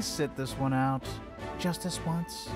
Sit this one out just this once?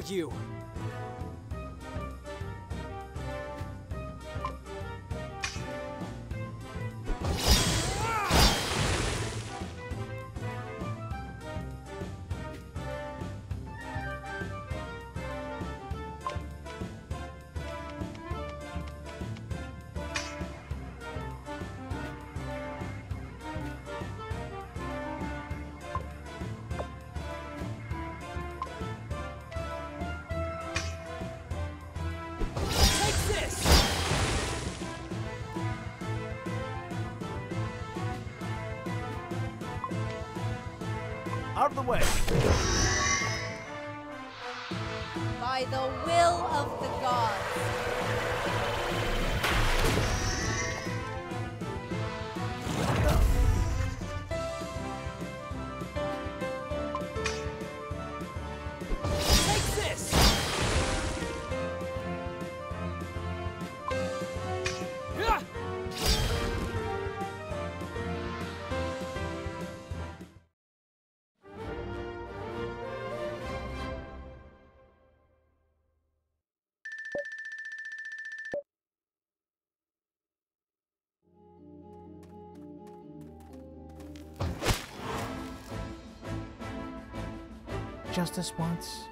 you. Justice once?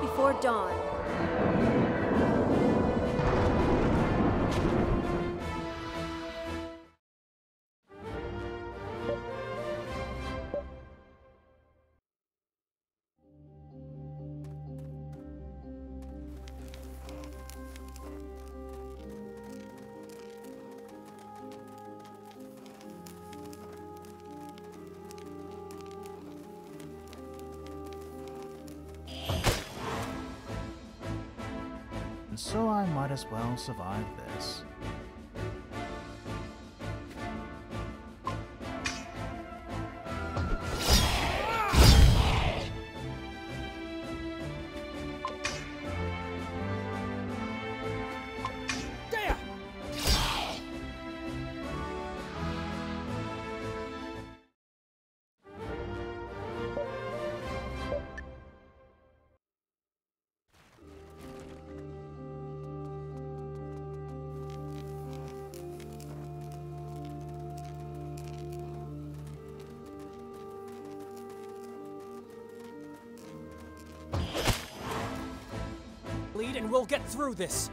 before dawn. survive this. And we'll get through this.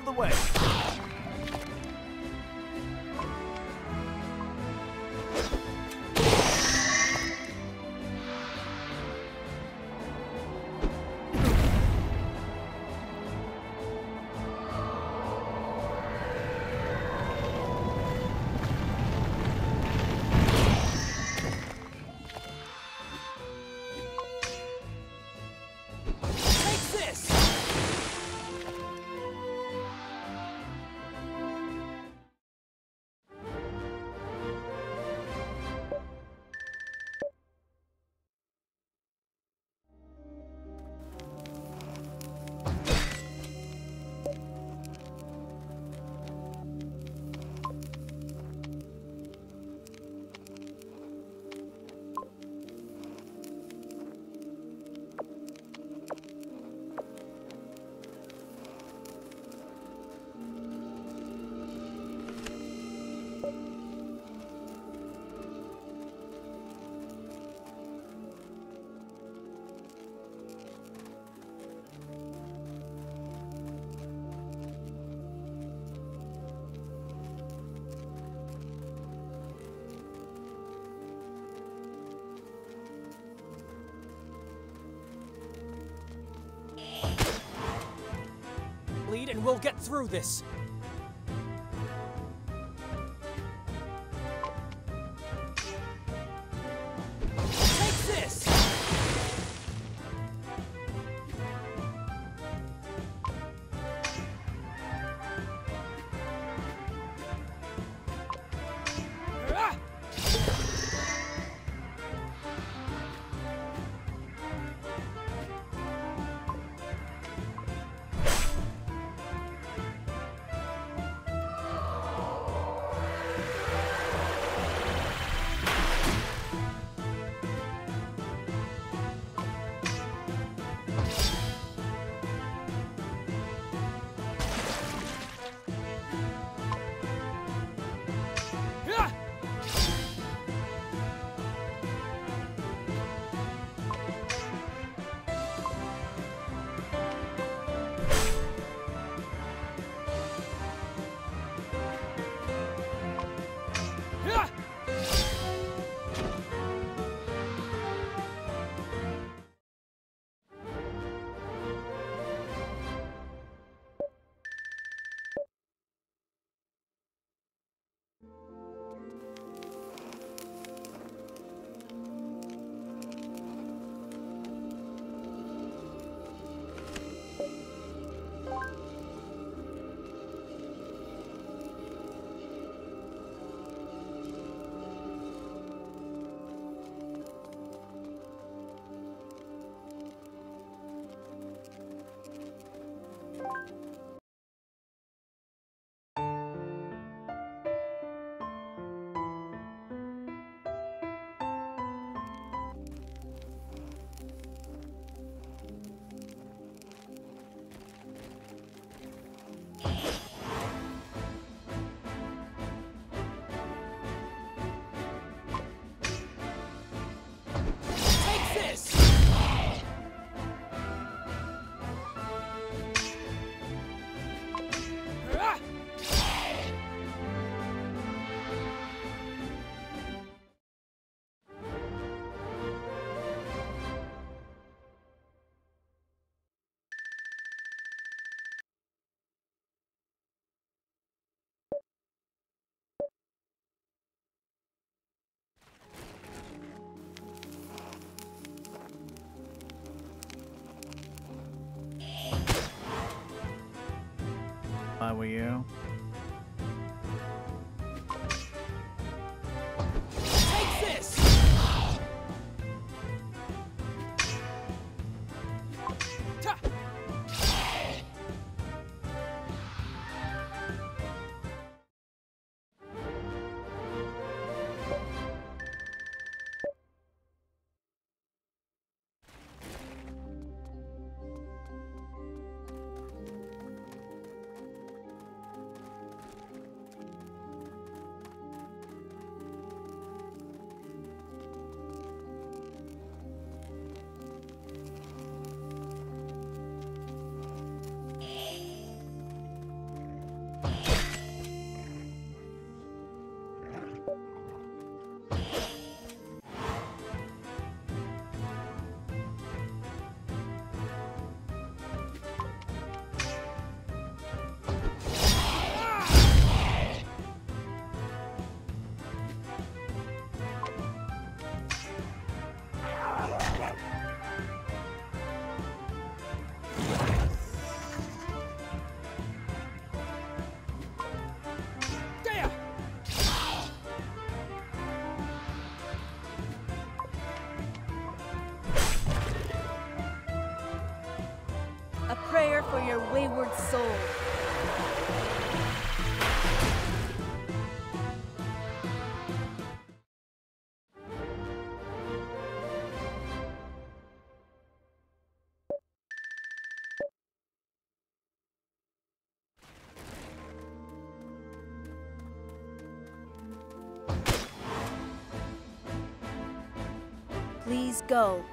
Of the way. We'll get through this. Wii U. wayward soul. Please go.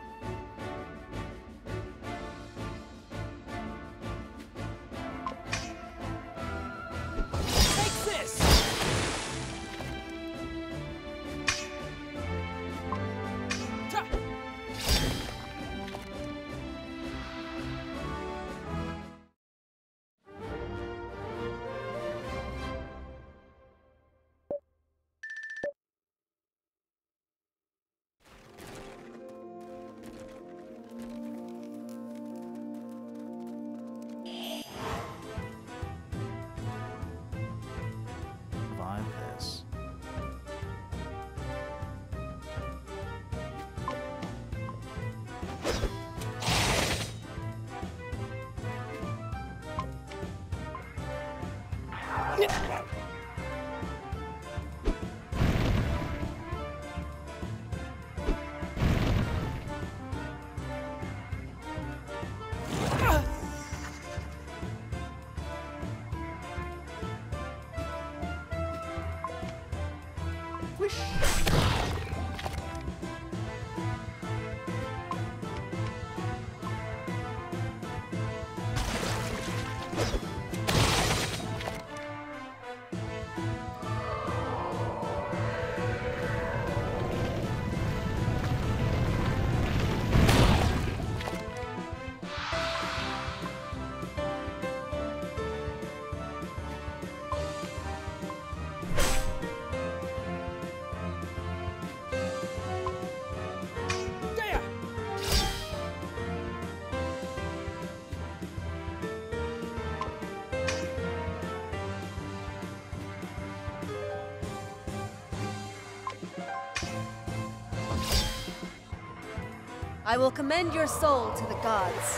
I will commend your soul to the gods.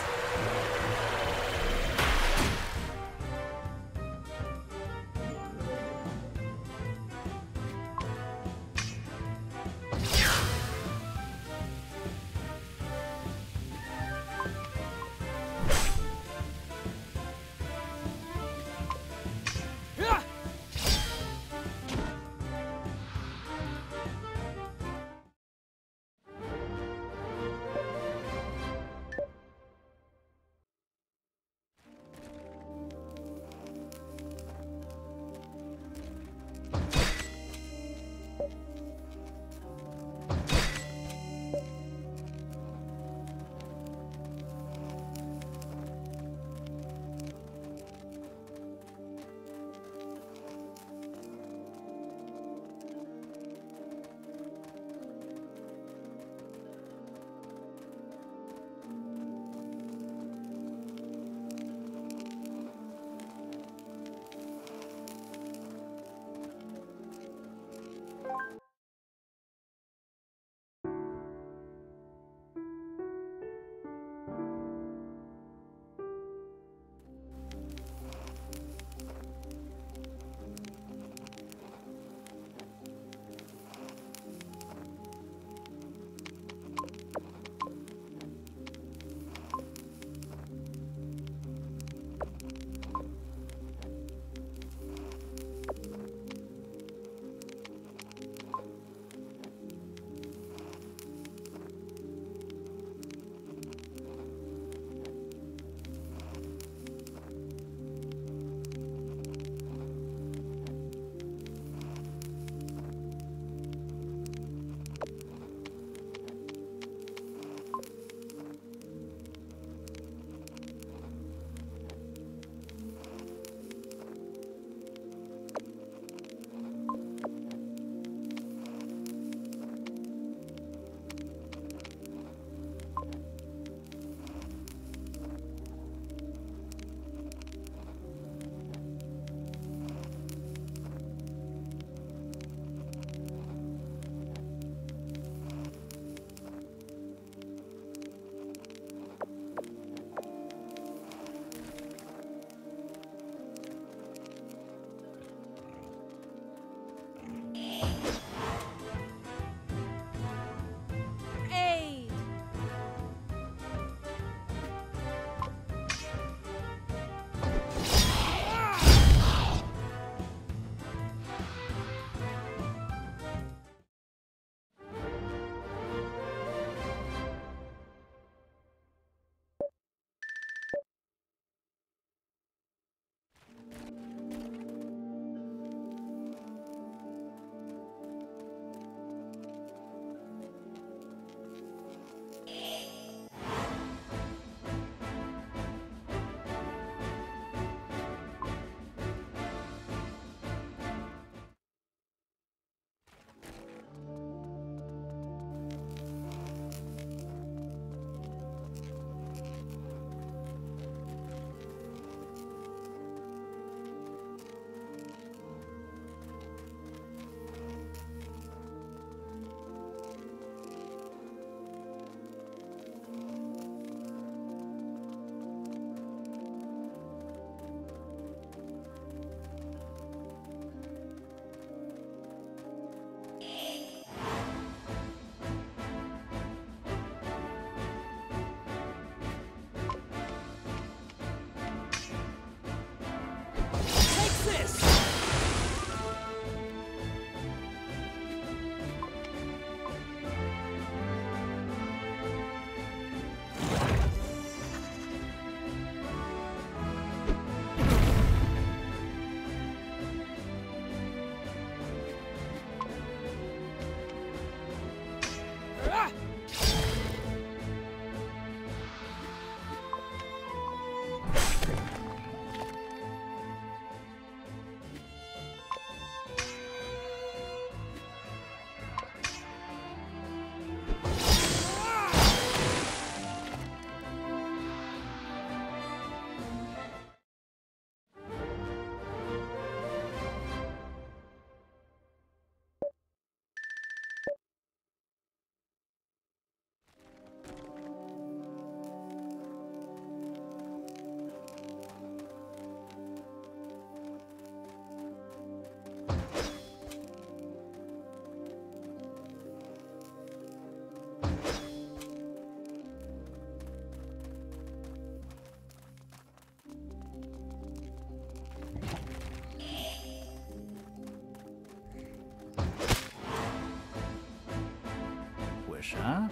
Huh?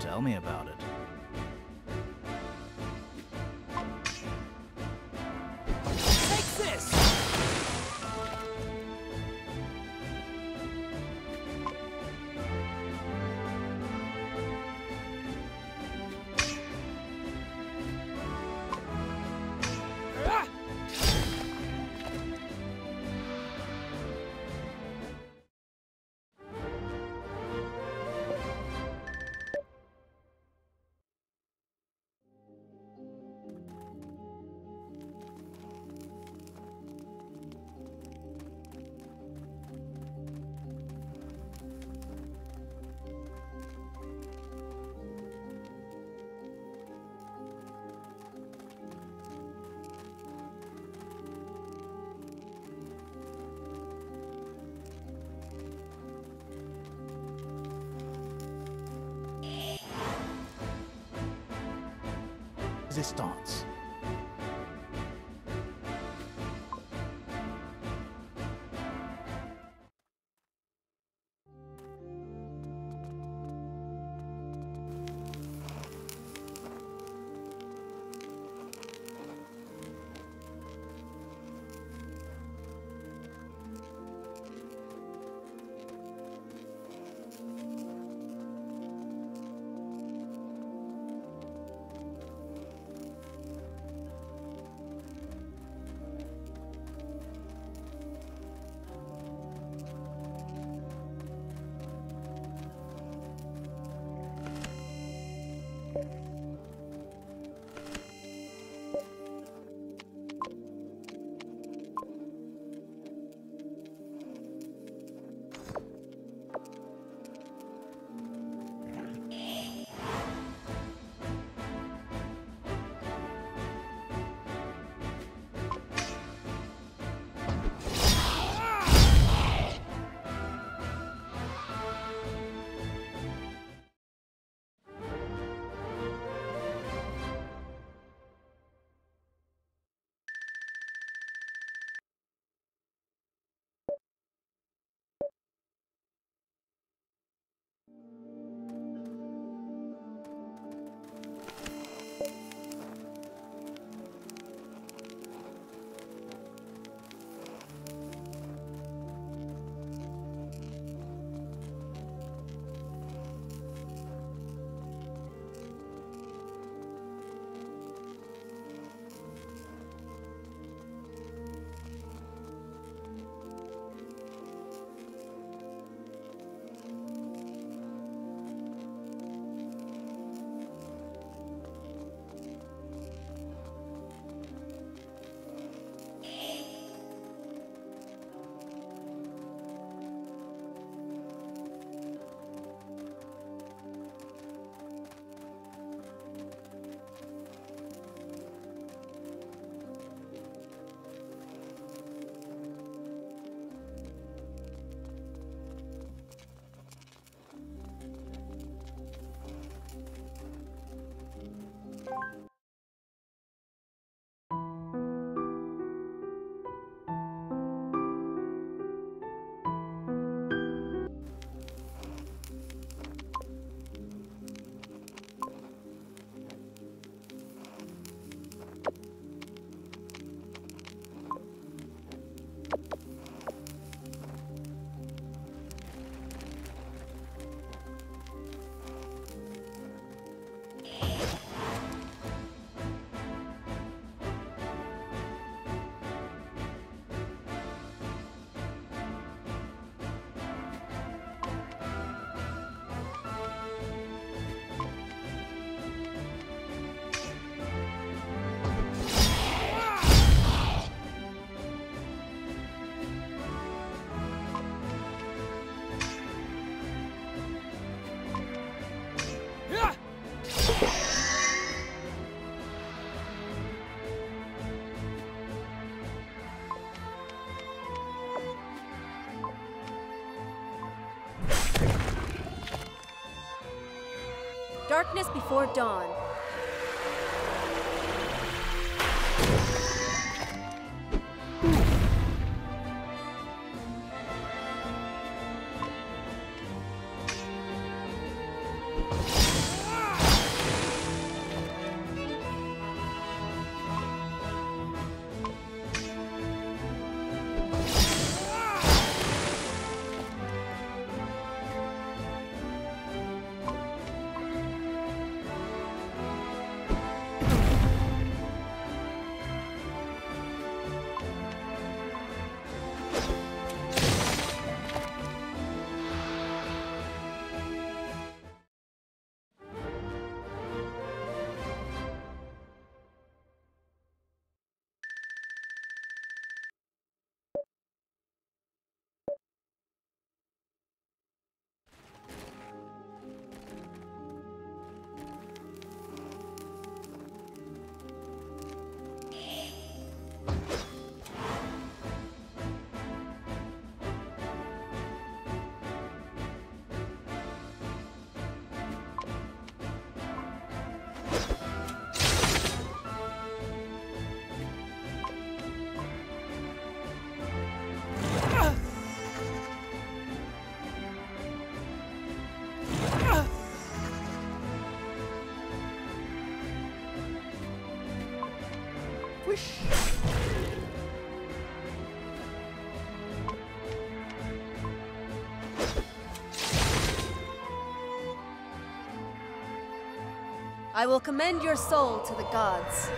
Tell me about it. Resistance. Darkness before dawn. I will commend your soul to the gods.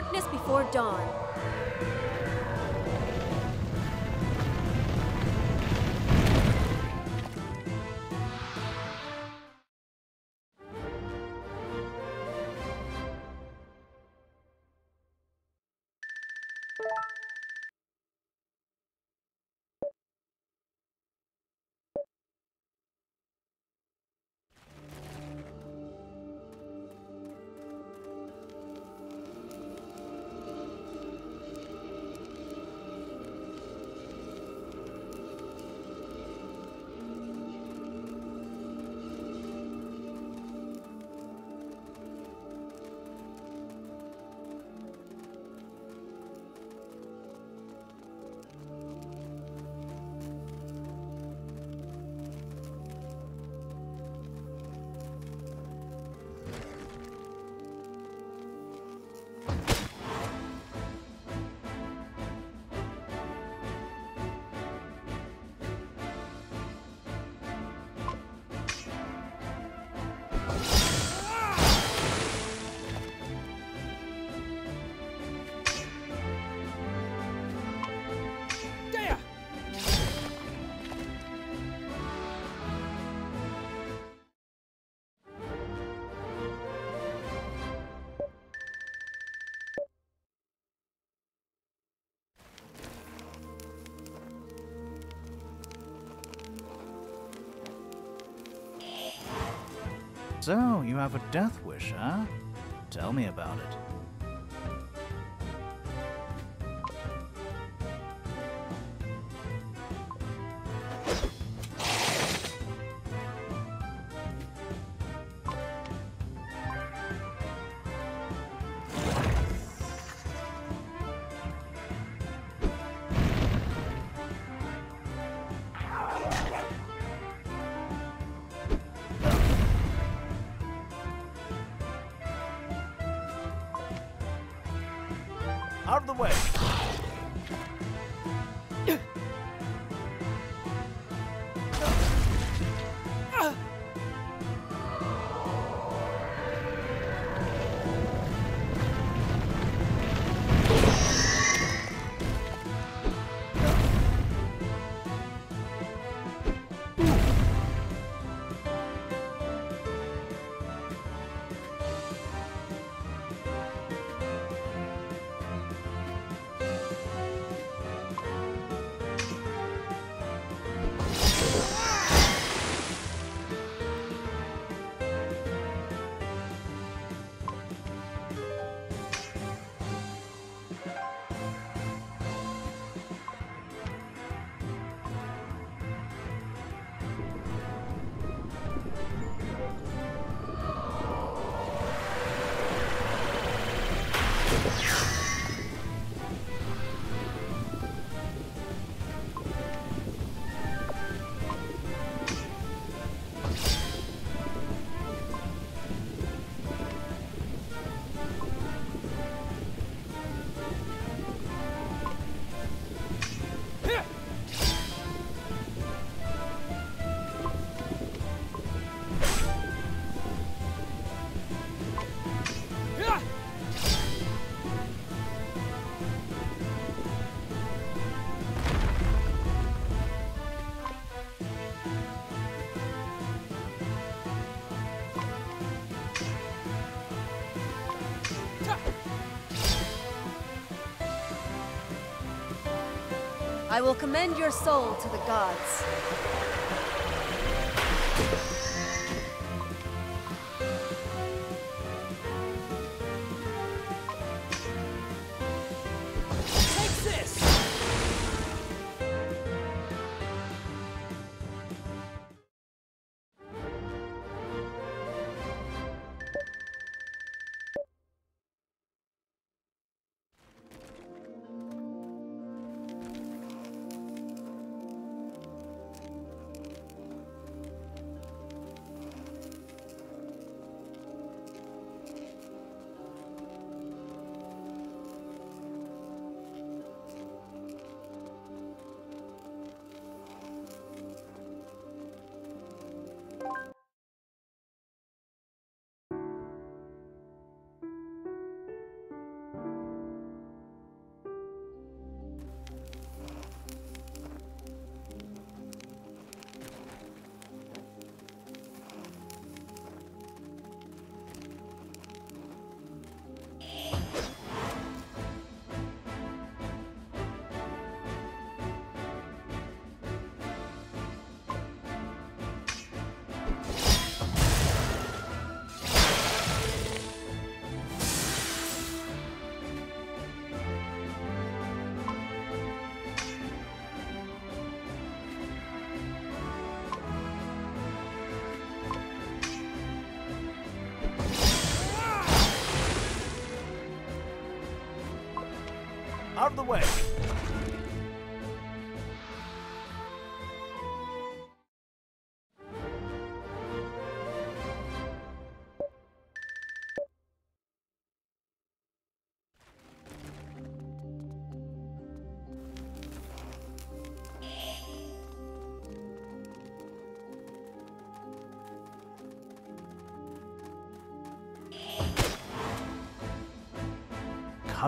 Darkness before dawn. So, you have a death wish, huh? Tell me about it. I will commend your soul to the gods.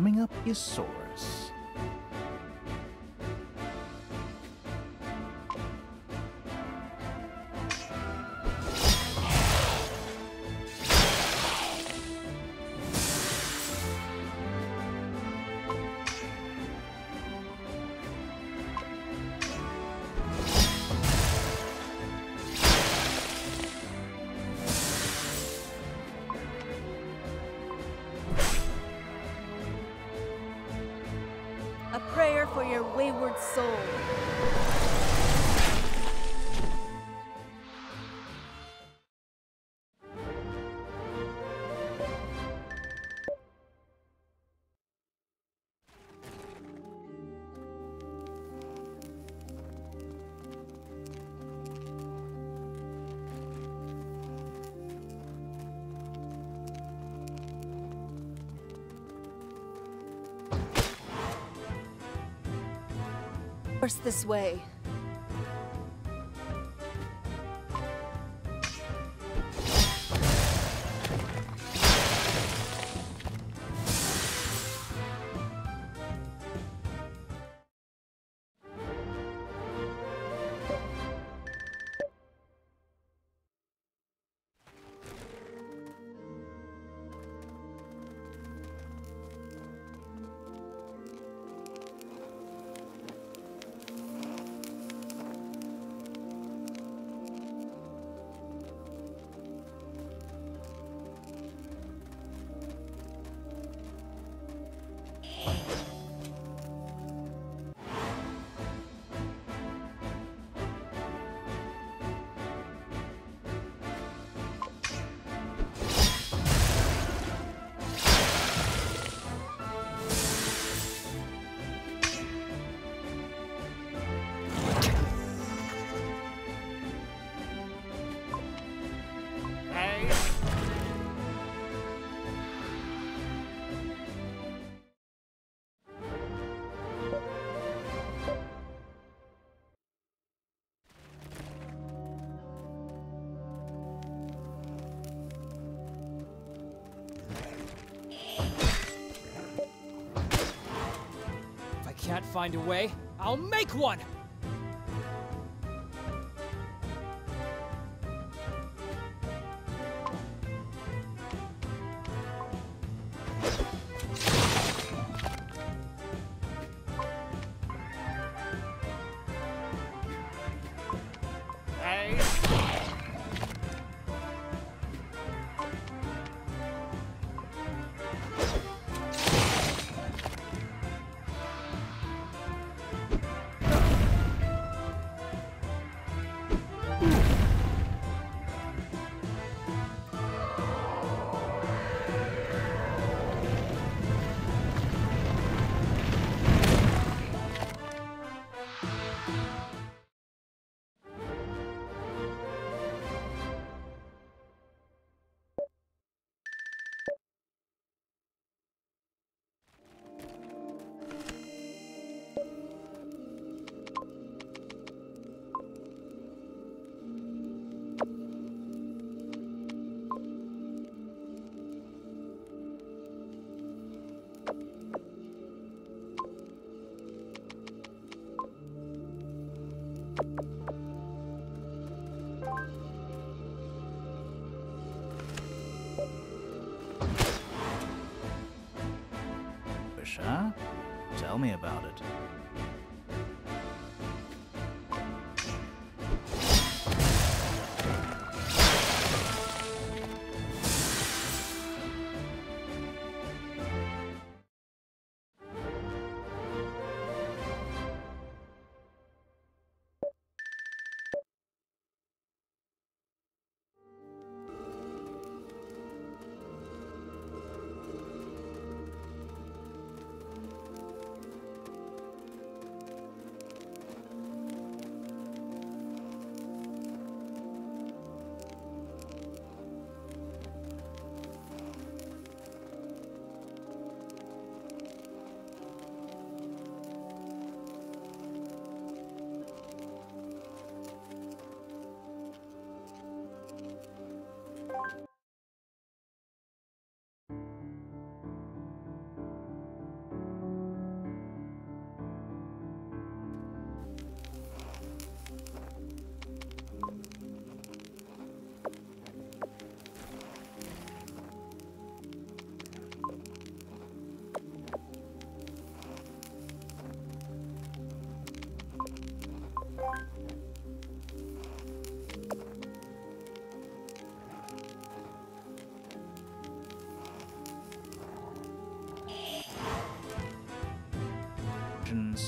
Coming up is Saurus. Your wayward soul. Force this way. Find a way, I'll make one!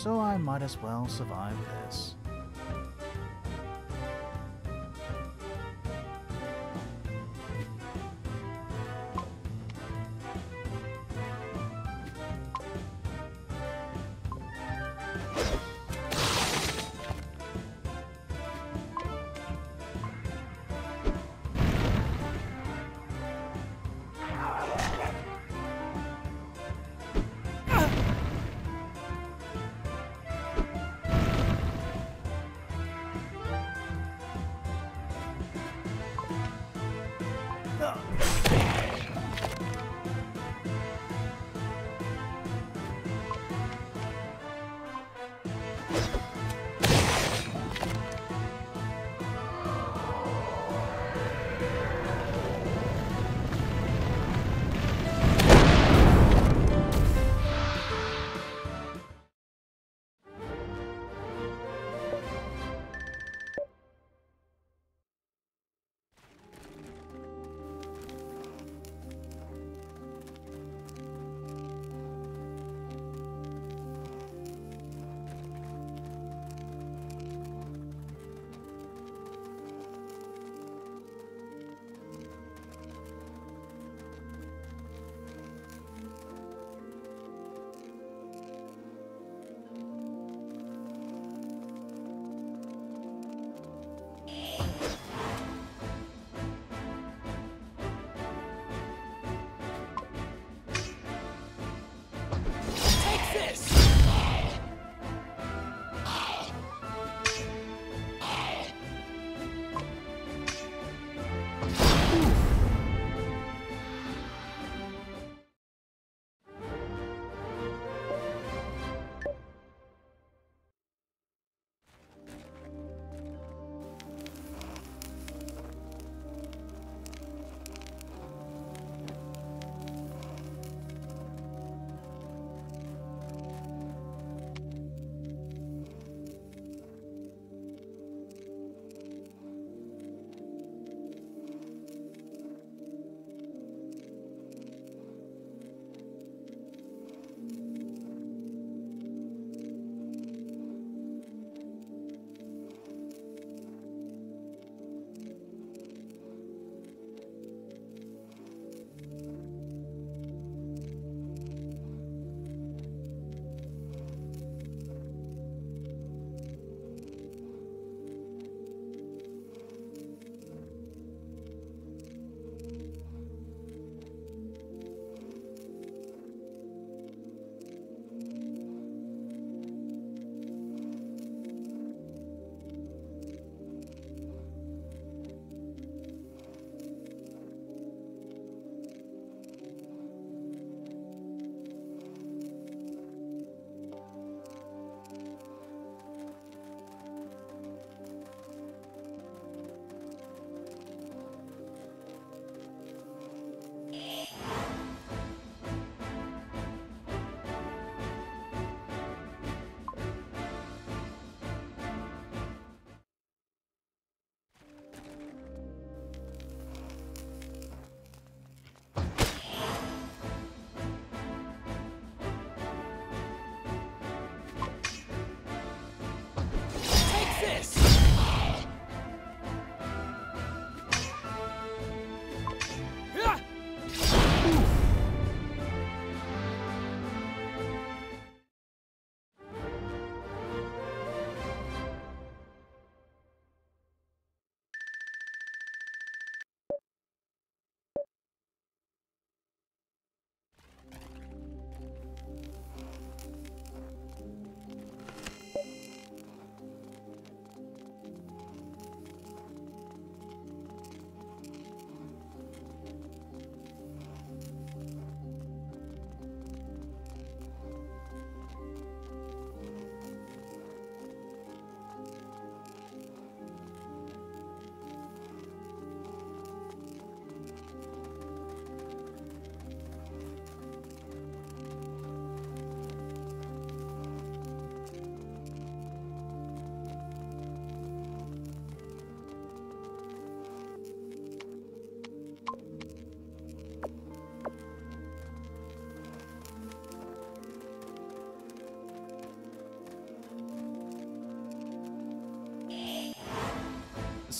So I might as well survive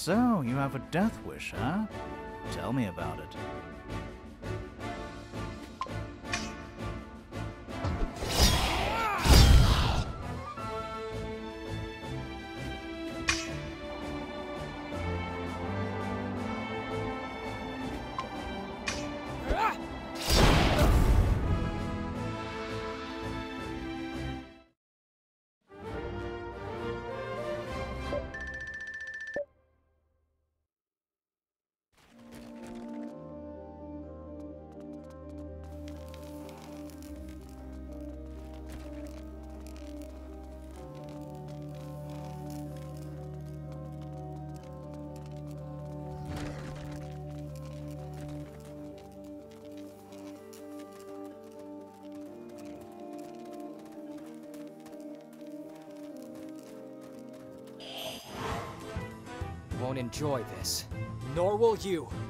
So, you have a death wish, huh? Tell me about it. Will you.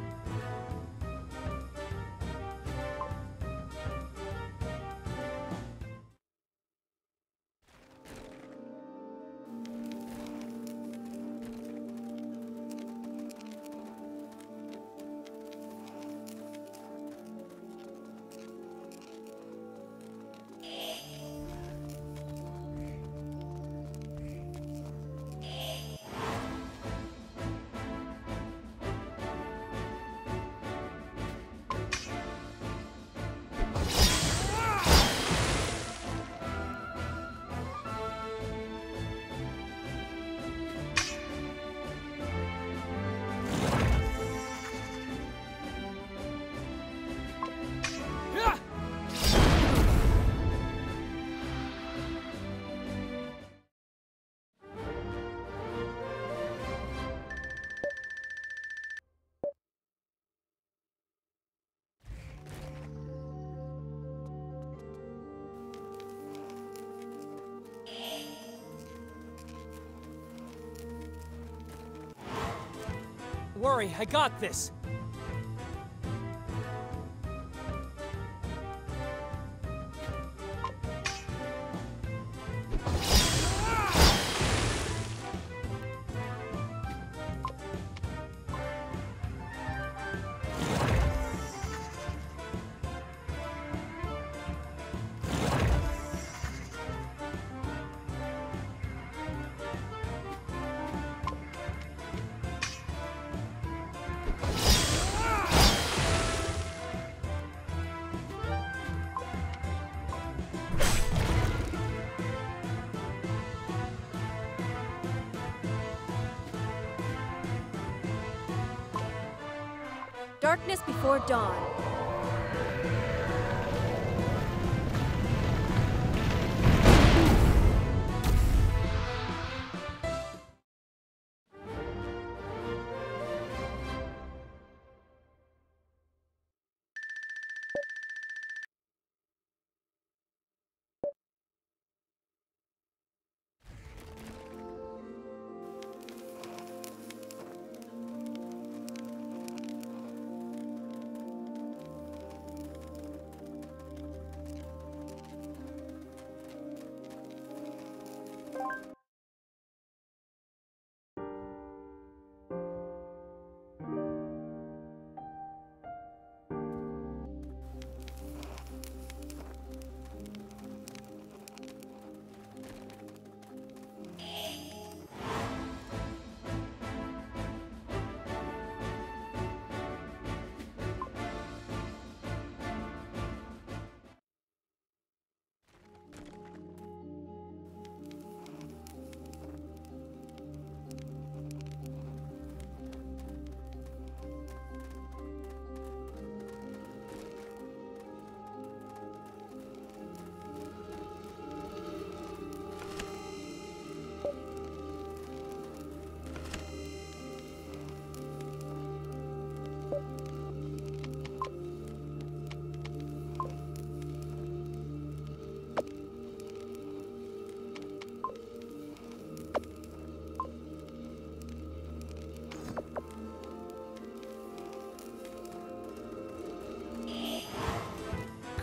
Worry, I got this.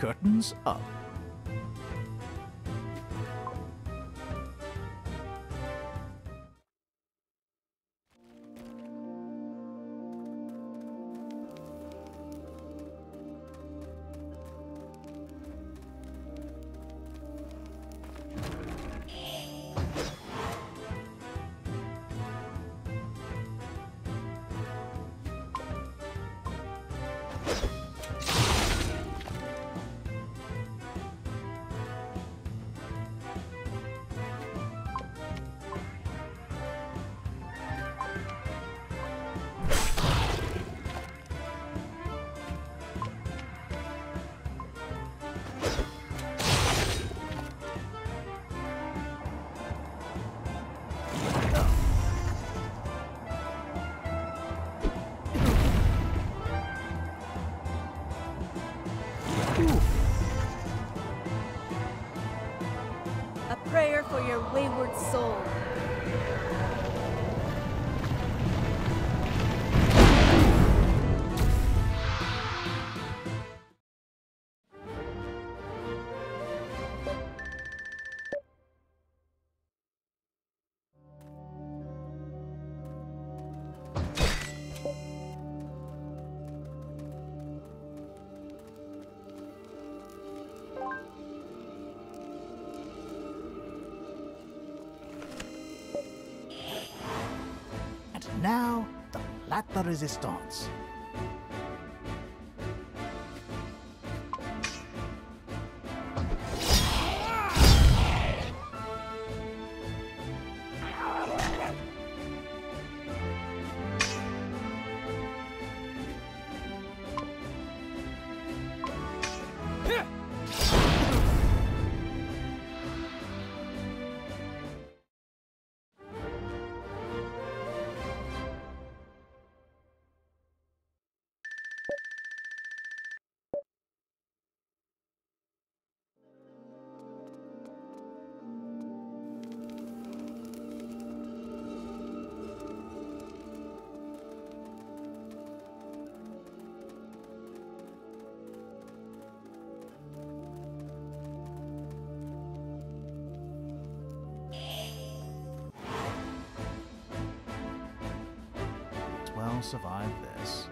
Curtains up. Now, the Latte Resistance. Survive this.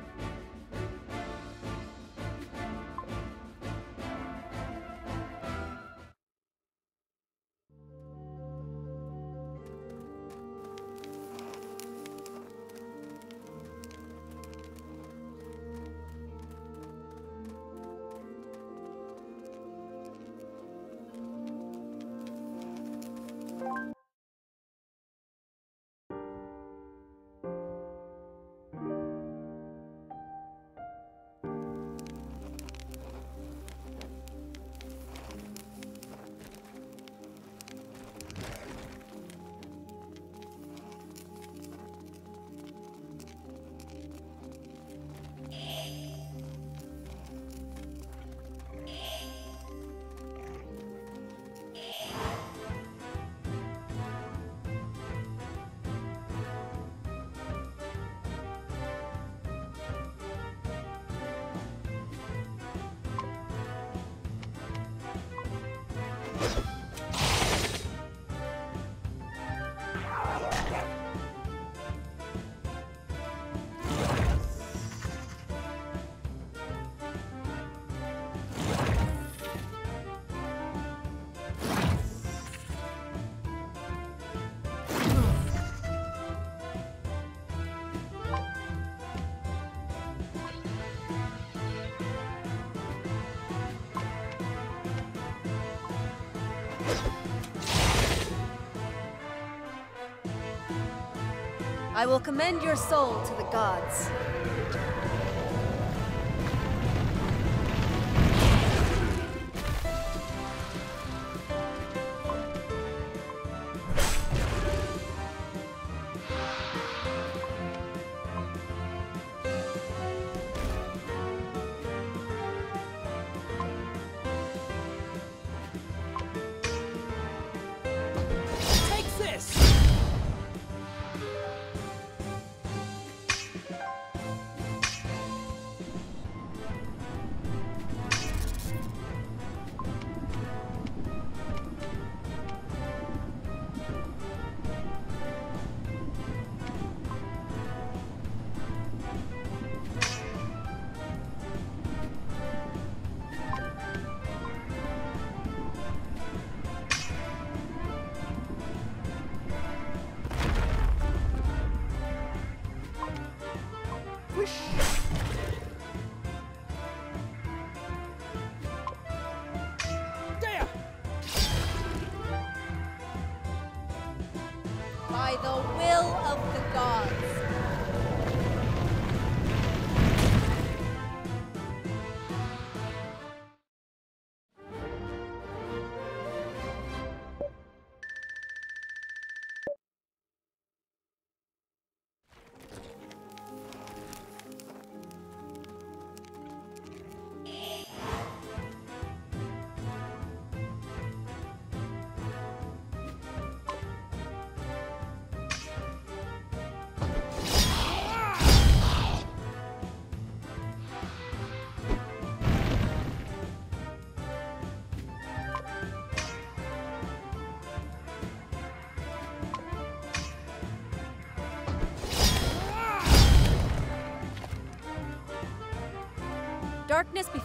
I will commend your soul to the gods.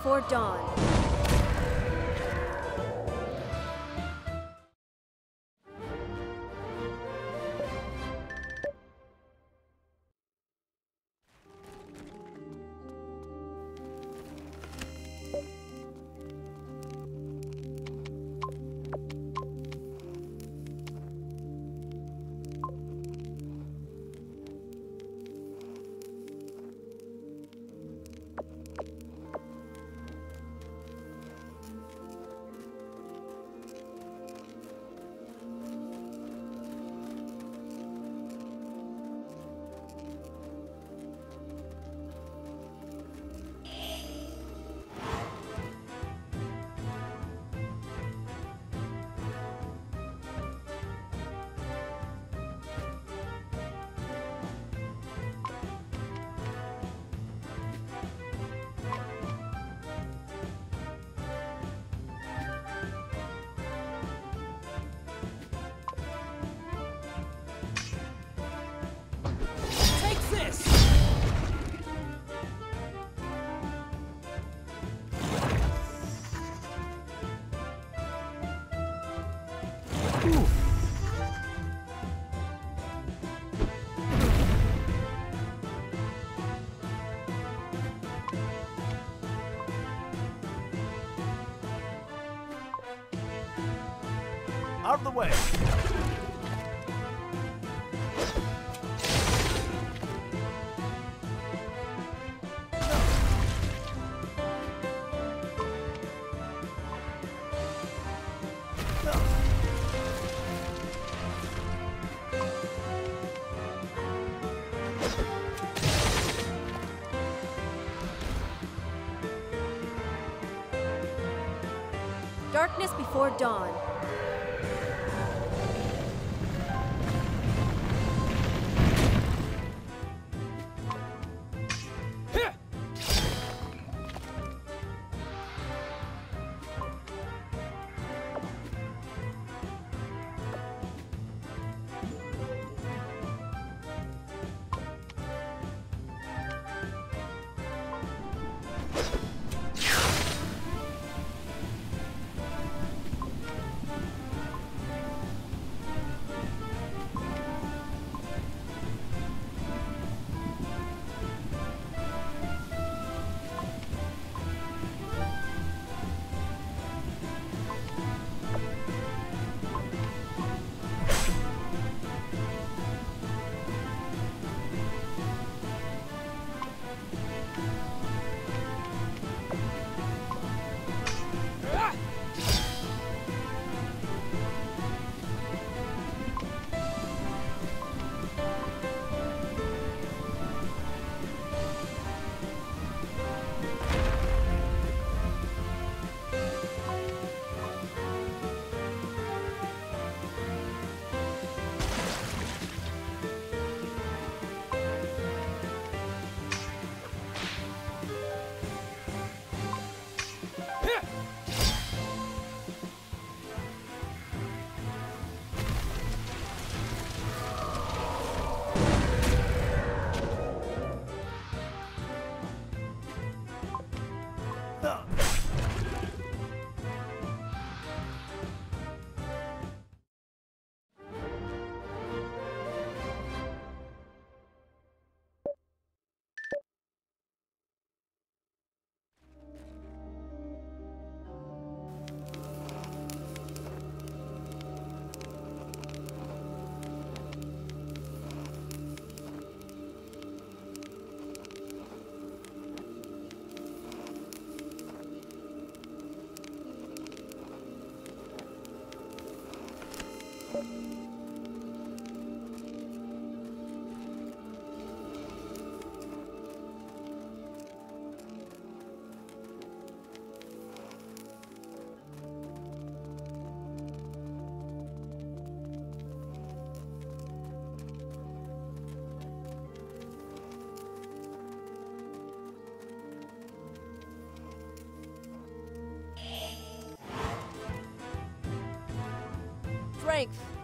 Before dawn. Before dawn. Strength.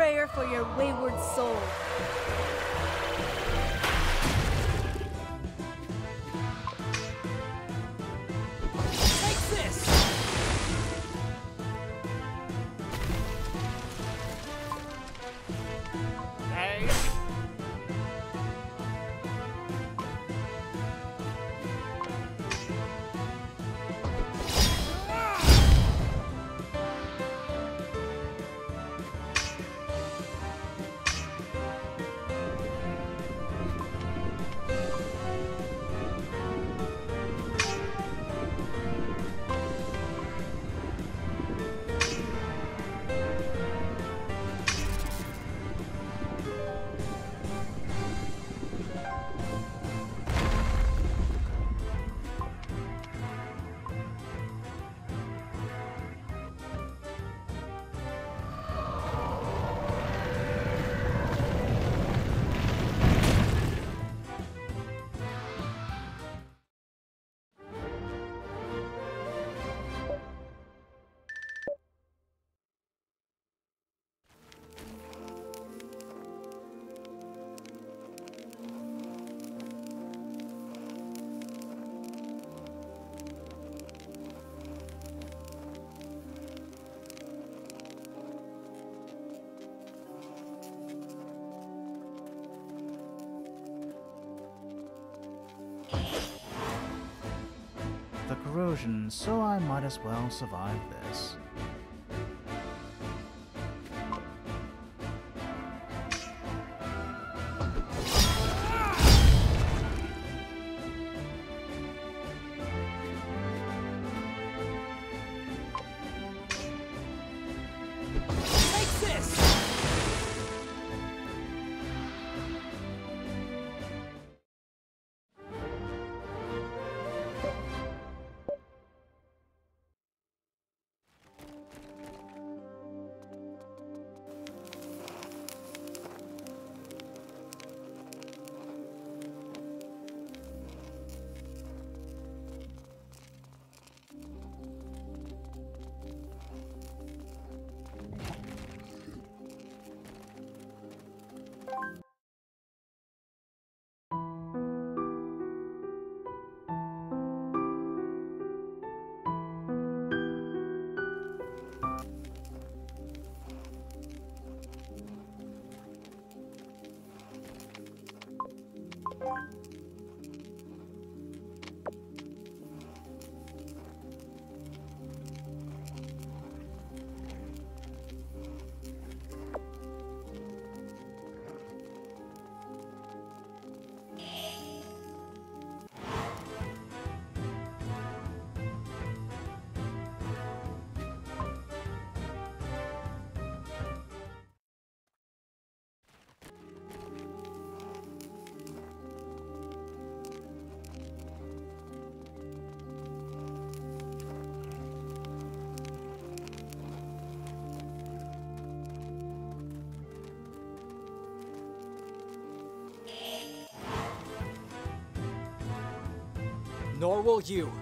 Prayer for your wayward soul. The corrosion, so I might as well survive this. Take this! Nor will you.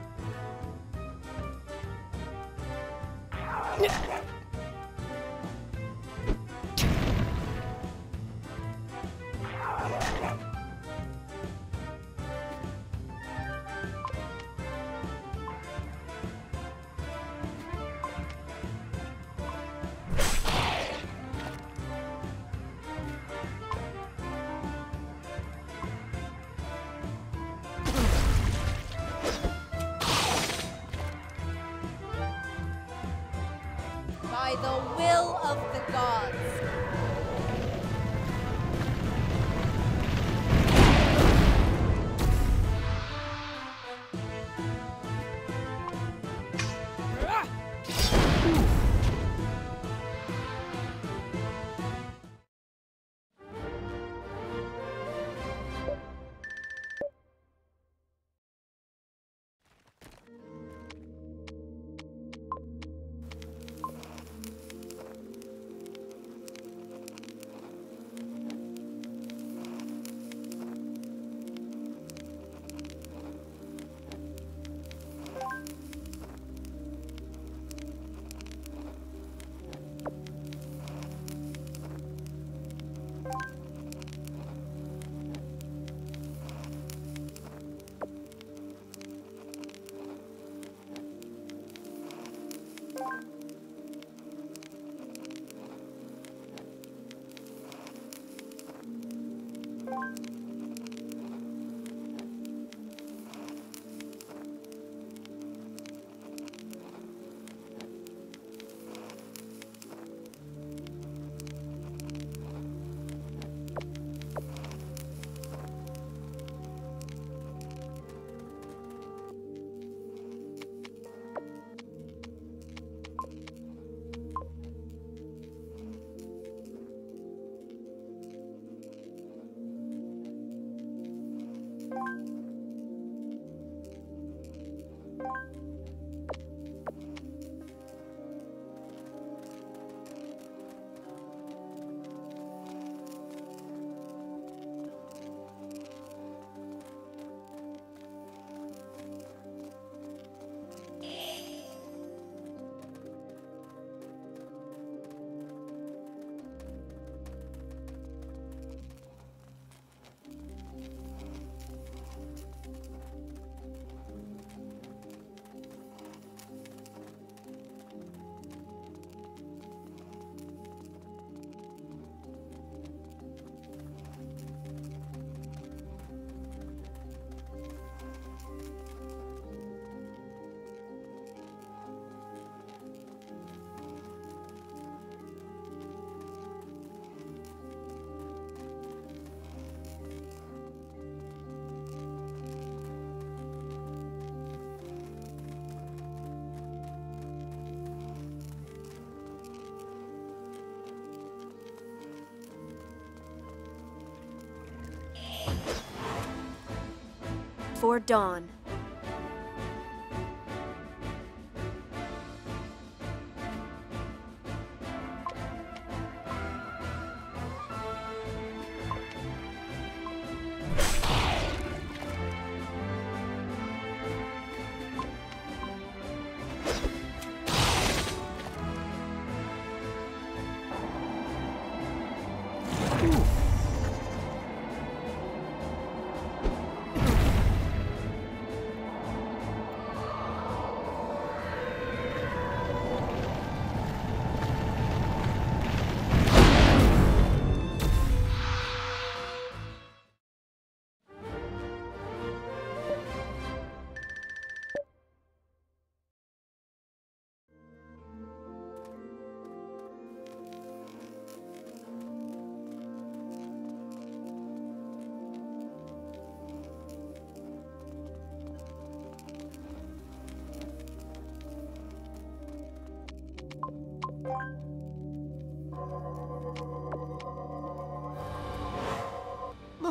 For dawn.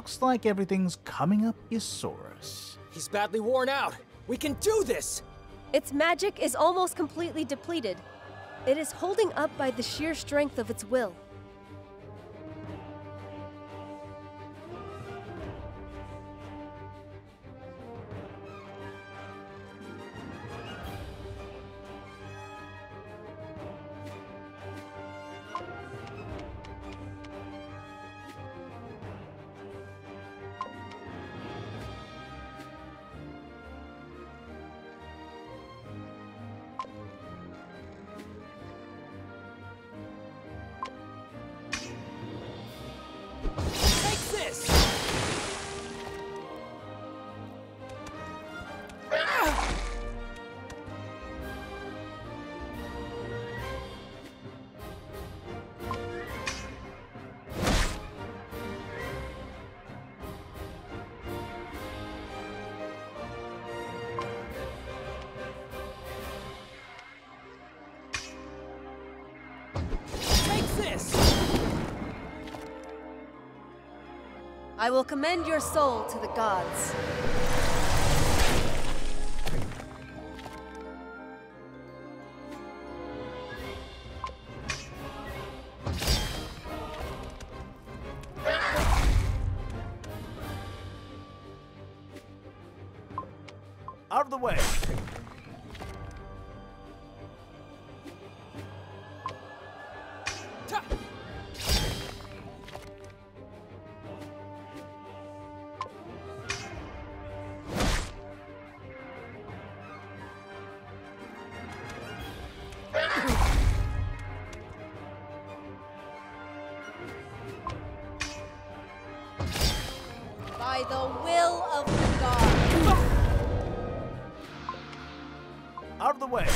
Looks like everything's coming up Eusaurus. He's badly worn out. We can do this! Its magic is almost completely depleted. It is holding up by the sheer strength of its will. I will commend your soul to the gods. The will of the. Out of the way!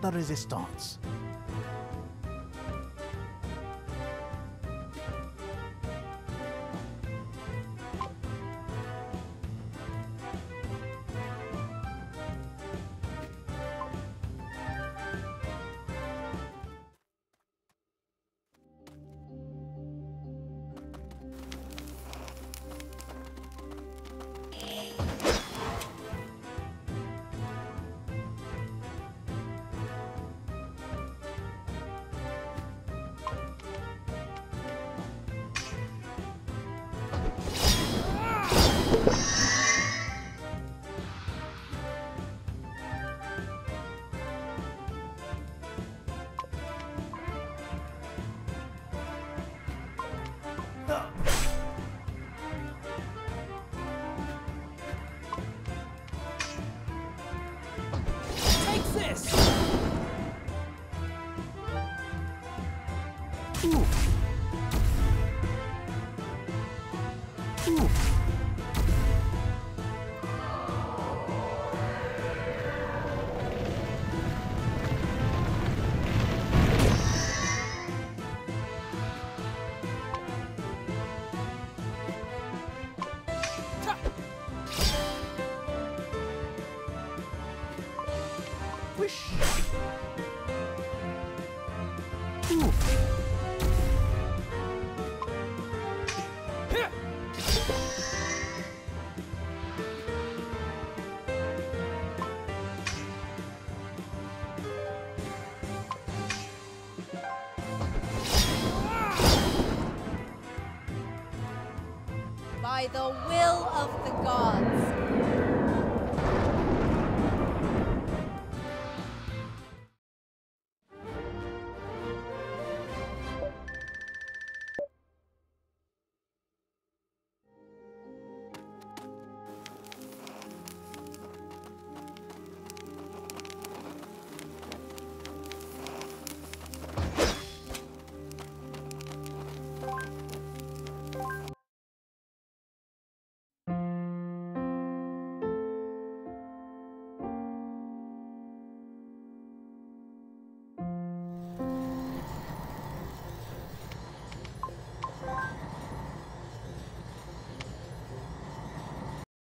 De Resistance.